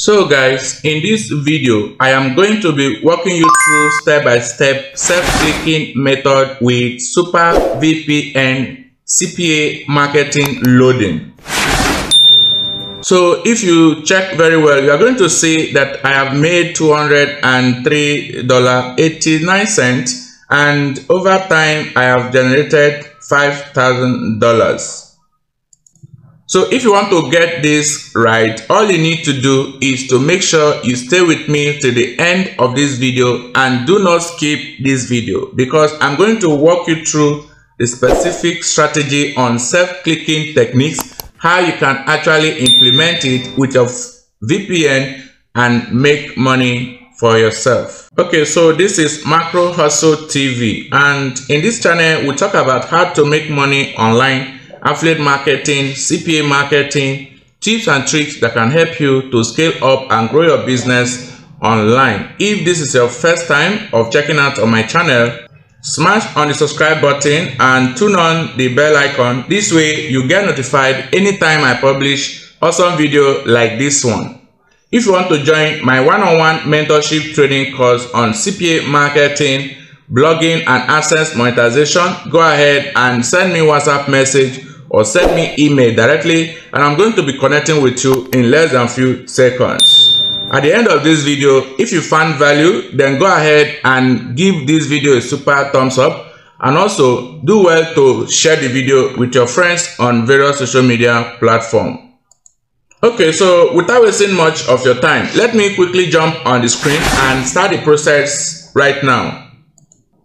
So guys, in this video, I am going to be walking you through step-by-step self-clicking method with Super VPN CPA marketing loading. So if you check very well, you are going to see that I have made $203.89 and over time I have generated $5,000. So if you want to get this right, all you need to do is to make sure you stay with me till the end of this video and do not skip this video because I'm going to walk you through the specific strategy on self-clicking techniques, how you can actually implement it with your VPN and make money for yourself. Okay, so this is Macro Hustle TV and in this channel we talk about how to make money online affiliate marketing, CPA marketing, tips and tricks that can help you to scale up and grow your business online. If this is your first time of checking out on my channel, smash on the subscribe button and turn on the bell icon. This way you get notified anytime I publish awesome video like this one. If you want to join my one-on-one -on -one mentorship training course on CPA marketing, blogging and AdSense monetization, go ahead and send me WhatsApp message or send me email directly and I'm going to be connecting with you in less than few seconds. At the end of this video, if you found value, then go ahead and give this video a super thumbs up and also do well to share the video with your friends on various social media platforms. Okay, so without wasting much of your time, let me quickly jump on the screen and start the process right now.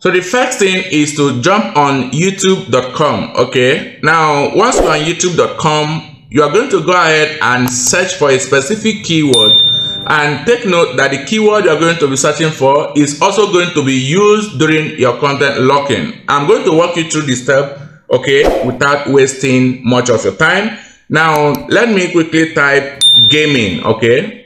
So the first thing is to jump on youtube.com. Okay. Now, once you're on youtube.com, you are going to go ahead and search for a specific keyword and take note that the keyword you're going to be searching for is also going to be used during your content locking. I'm going to walk you through this step, okay, without wasting much of your time. Now, let me quickly type gaming, okay.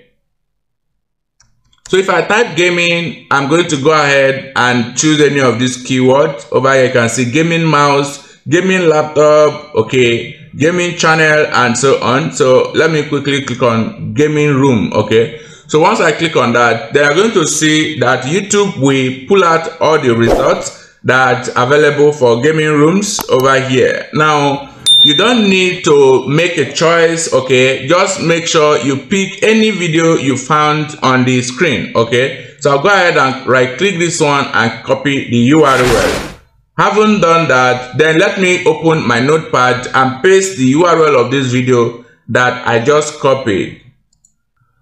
So if I type gaming, I'm going to go ahead and choose any of these keywords. Over here, you can see gaming mouse, gaming laptop, okay, gaming channel, and so on. So let me quickly click on gaming room, okay. So once I click on that, they are going to see that YouTube will pull out all the results that available for gaming rooms over here. Now, you don't need to make a choice okay? Just make sure you pick any video you found on the screen okay? So i'll go ahead and right click this one and copy the url haven't done that then let me open my notepad and paste the url of this video that i just copied.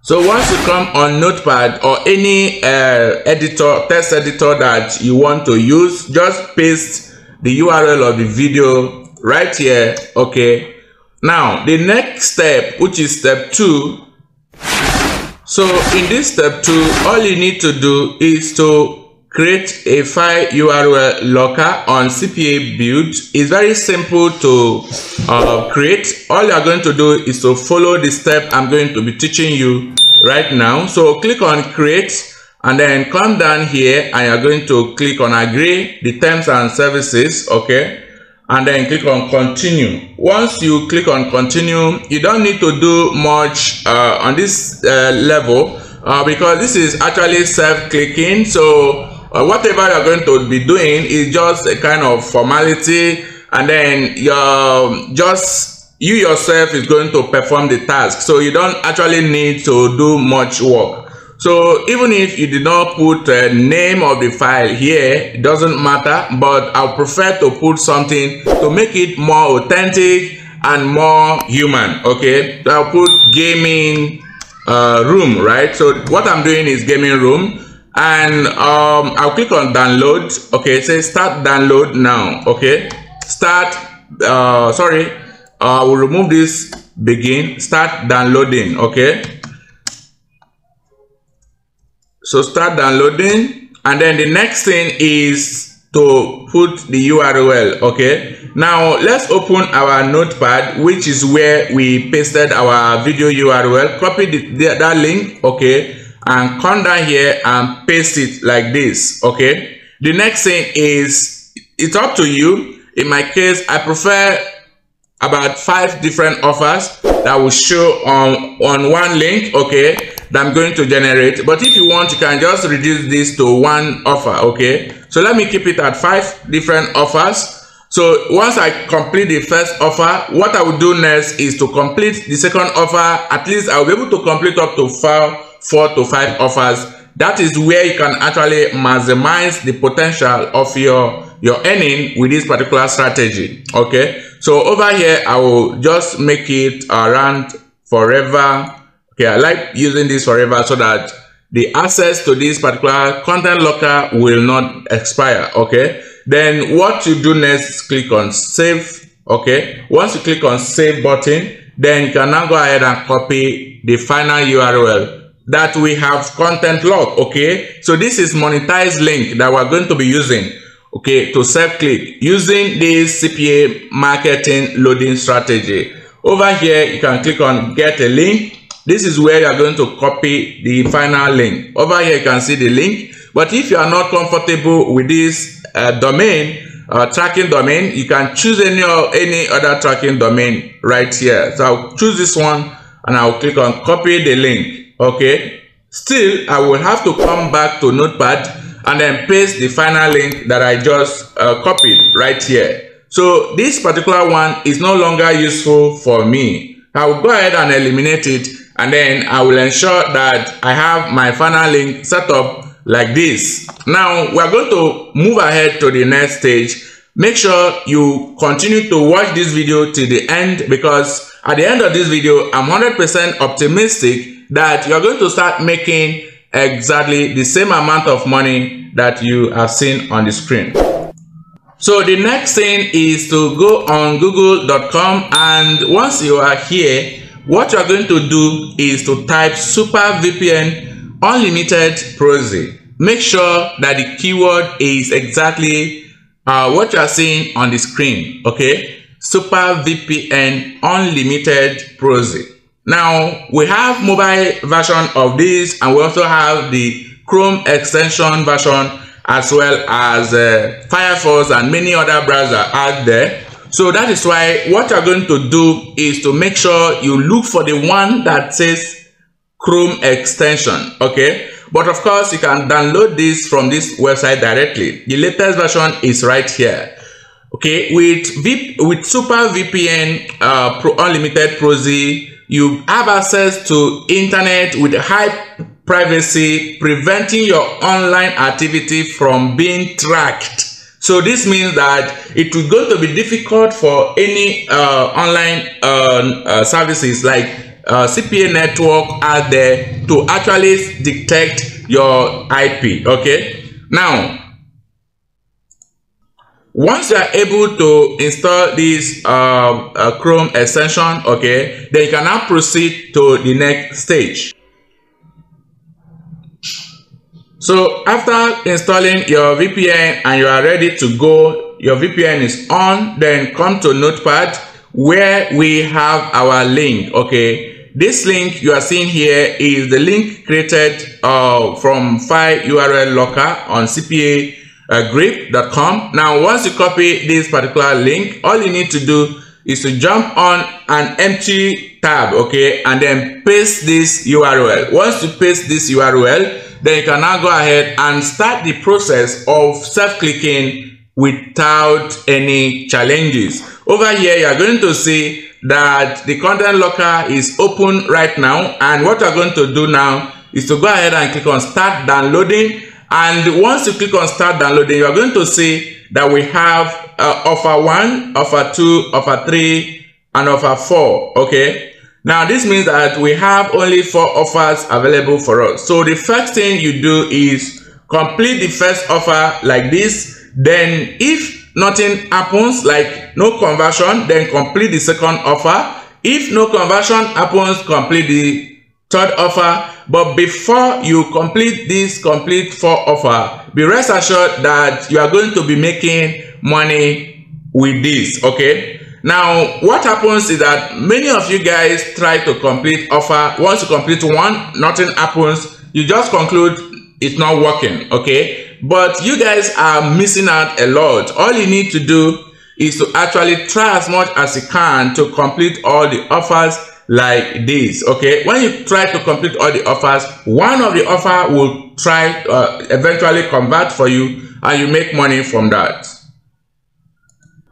So once you come on notepad or any uh, editor text editor that you want to use just paste the url of the video right here. Okay. Now the next step which is step two. So in this step two all you need to do is to create a file url locker on cpa build. It's very simple to uh, create. All you are going to do is to follow the step i'm going to be teaching you right now. So click on create and then come down here and you're going to click on agree the terms and services. Okay and then click on continue. Once you click on continue you don't need to do much uh, on this uh, level uh, because this is actually self-clicking. So uh, whatever you're going to be doing is just a kind of formality and then you're just you yourself is going to perform the task. So you don't actually need to do much work so even if you did not put the name of the file here, it doesn't matter, but I prefer to put something to make it more authentic and more human, okay? So I'll put gaming uh, room, right? So what I'm doing is gaming room and um, I'll click on download, okay? Say start download now, okay? Start, uh, sorry, uh, we'll remove this begin, start downloading, okay? So start downloading and then the next thing is to put the URL okay? Now let's open our notepad which is where we pasted our video URL copy the, the, that link okay? And come down here and paste it like this okay? The next thing is it's up to you. In my case I prefer about five different offers that will show on on one link okay that i'm going to generate. But if you want you can just reduce this to one offer okay? So let me keep it at five different offers. So once i complete the first offer what i will do next is to complete the second offer. At least i'll be able to complete up to four four to five offers. That is where you can actually maximize the potential of your your earning with this particular strategy okay so over here i will just make it around forever. Okay i like using this forever so that the access to this particular content locker will not expire okay? Then what you do next is click on save okay? Once you click on save button then you can now go ahead and copy the final url that we have content log okay? So this is monetized link that we're going to be using okay to self click using this cpa marketing loading strategy. Over here you can click on get a link. This is where you're going to copy the final link. Over here you can see the link. But if you are not comfortable with this uh, domain uh, tracking domain you can choose any or any other tracking domain right here. So i'll choose this one and i'll click on copy the link. Okay. Still i will have to come back to notepad and then paste the final link that I just uh, copied right here. So this particular one is no longer useful for me. I will go ahead and eliminate it and then I will ensure that I have my final link set up like this. Now we are going to move ahead to the next stage. Make sure you continue to watch this video till the end because at the end of this video, I'm 100% optimistic that you're going to start making exactly the same amount of money that you have seen on the screen. So the next thing is to go on google.com and once you are here, what you are going to do is to type super VPN unlimited proxy. Make sure that the keyword is exactly uh, what you are seeing on the screen, okay? Super VPN unlimited proxy. Now we have mobile version of this and we also have the Chrome extension version as well as uh, Firefox and many other browsers out there. So that is why what you're going to do is to make sure you look for the one that says Chrome extension, okay? But of course, you can download this from this website directly. The latest version is right here. Okay, with v with Super VPN uh, Pro Unlimited Proxy, you have access to internet with a high privacy, preventing your online activity from being tracked. So this means that it will going to be difficult for any uh, online uh, uh, services like uh, CPA network out there to actually detect your IP. Okay. Now, once you are able to install this uh, uh, chrome extension okay then you can now proceed to the next stage so after installing your vpn and you are ready to go your vpn is on then come to notepad where we have our link okay this link you are seeing here is the link created uh, from file url locker on cpa uh. Now, once you copy this particular link, all you need to do is to jump on an empty tab, okay, and then paste this URL. Once you paste this URL, then you can now go ahead and start the process of self-clicking without any challenges. Over here, you are going to see that the content locker is open right now. And what you're going to do now is to go ahead and click on start downloading and once you click on start downloading, you are going to see that we have uh, offer one, offer two, offer three, and offer four. Okay. Now this means that we have only four offers available for us. So the first thing you do is complete the first offer like this. Then if nothing happens, like no conversion, then complete the second offer. If no conversion happens, complete the third offer but before you complete this complete four offer be rest assured that you are going to be making money with this okay now what happens is that many of you guys try to complete offer. Once you complete one nothing happens. You just conclude it's not working okay? But you guys are missing out a lot. All you need to do is to actually try as much as you can to complete all the offers like this okay? When you try to complete all the offers one of the offer will try uh, eventually convert for you and you make money from that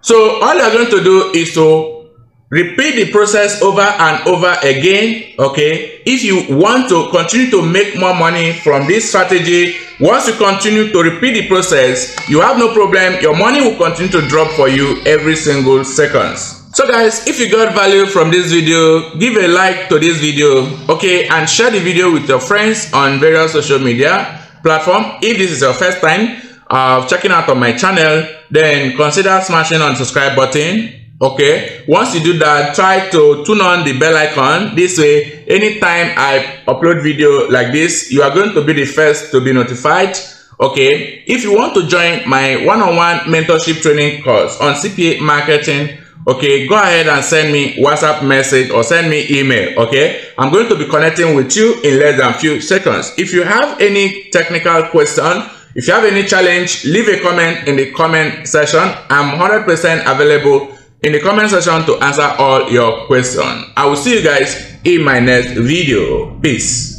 so all you're going to do is to repeat the process over and over again okay? If you want to continue to make more money from this strategy once you continue to repeat the process you have no problem. Your money will continue to drop for you every single seconds. So guys if you got value from this video give a like to this video okay? And share the video with your friends on various social media platform if this is your first time of uh, checking out on my channel then consider smashing on subscribe button okay? Once you do that try to turn on the bell icon. This way anytime i upload video like this you are going to be the first to be notified okay? If you want to join my one-on-one -on -one mentorship training course on cpa marketing okay go ahead and send me whatsapp message or send me email okay? I'm going to be connecting with you in less than few seconds. If you have any technical question if you have any challenge leave a comment in the comment section. I'm 100 percent available in the comment section to answer all your questions i will see you guys in my next video. Peace